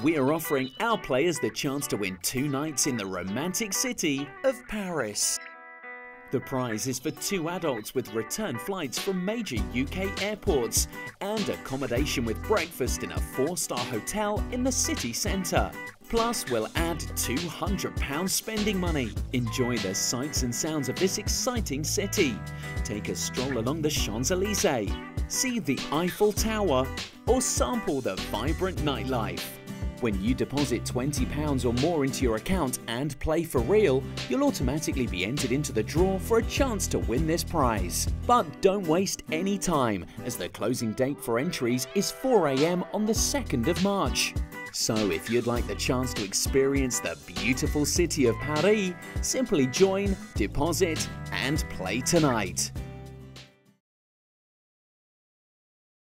we are offering our players the chance to win two nights in the romantic city of Paris. The prize is for two adults with return flights from major UK airports and accommodation with breakfast in a four-star hotel in the city centre. Plus, we'll add £200 spending money. Enjoy the sights and sounds of this exciting city. Take a stroll along the Champs-Elysees, see the Eiffel Tower, or sample the vibrant nightlife. When you deposit £20 or more into your account and play for real, you'll automatically be entered into the draw for a chance to win this prize. But don't waste any time, as the closing date for entries is 4am on the 2nd of March. So if you'd like the chance to experience the beautiful city of Paris, simply join, deposit and play tonight.